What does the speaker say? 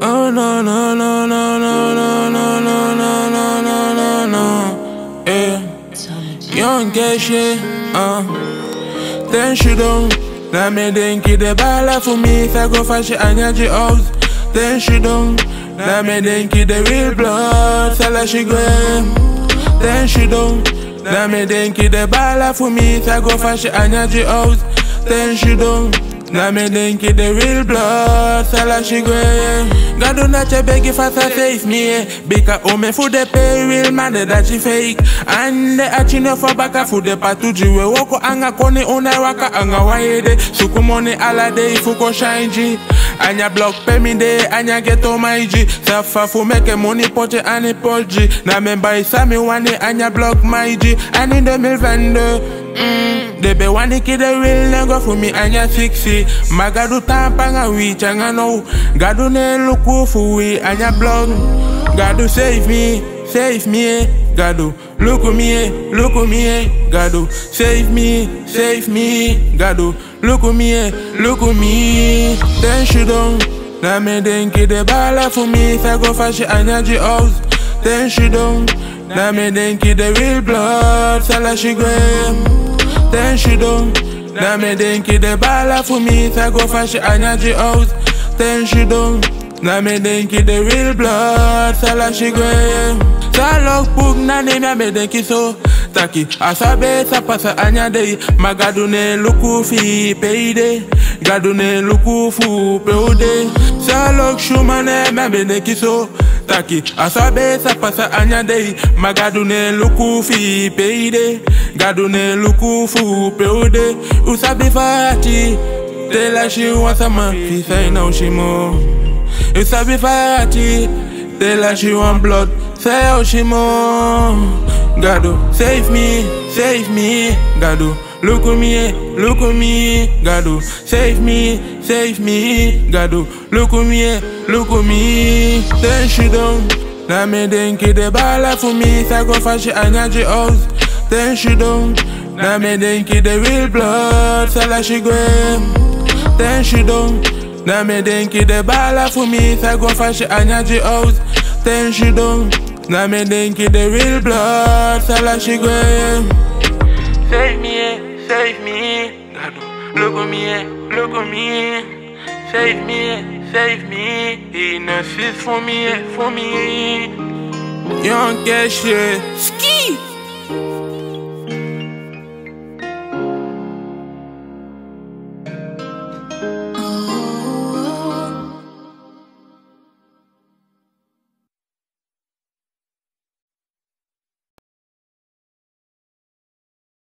Oh no no no no no no no no no no no no no Yeah get shit uh Then she don't Na me denki de bala for me If I go fashi anyaji house Then she don't Na me denki de real blood Sala she go Then she don't Na me denki de bala for me I go fashi anyaji house. Then she don't. Na me denki the real blood, sala she go God do not you beg if I save me eh. Bika ome for the pay real man that she fake. And the achino for baka for the patuji we woko anga kone ona waka anga waede Suku money ala day. Fuko shine Anya block pay me day, anya get on my G Safa for make money poche ani polji Na me buy sami wani anya block my G I need the mil vendor Mm, they be one kid the real nigga for me anya sixty. Magadu tampanga we changa no. Gadu ne luku for we anya blog. Gadu save me, save me, eh. Gadu look at me, look at me. Gadu save me, save me. Gadu look at me, look at me. Then she don't. Na me denki the bala for me if I go fashi G house. Then she don't. Na me denki the real blood, sala she go. Then she don't. Na me denki the bala for me if I go fashi anyaji house. Then she don't. Na me denki the real blood, sala she go. Ka logbook na name ya medenkiso Taki asabe sapasa anyadei Magadune lukufi peide. Gadune lukufu peude. Sa log shumane me medenkiso Taki asabe sapasa anyadei Magadune lukufi peide. Peude. Usabi fati Tela she wants a man, she say now she more. It's a blood. She more. Save me, save me. Gadu look at me, look at me. Gadu save me, save me. Gadu look at me, look at me. Then she don't. Na me denki the bala for me. Fashi anyaji house. Then she don't. Na me denki the real blood. Sala she go. Then she don't. Na me denki the bala for me. Fashi anyaji house. Then she don't. Na me denki the real blood. Sala she go. Save me, save me. Gadu, look at me, look at me. Save me, save me. Enough is for me, for me. Young get shit.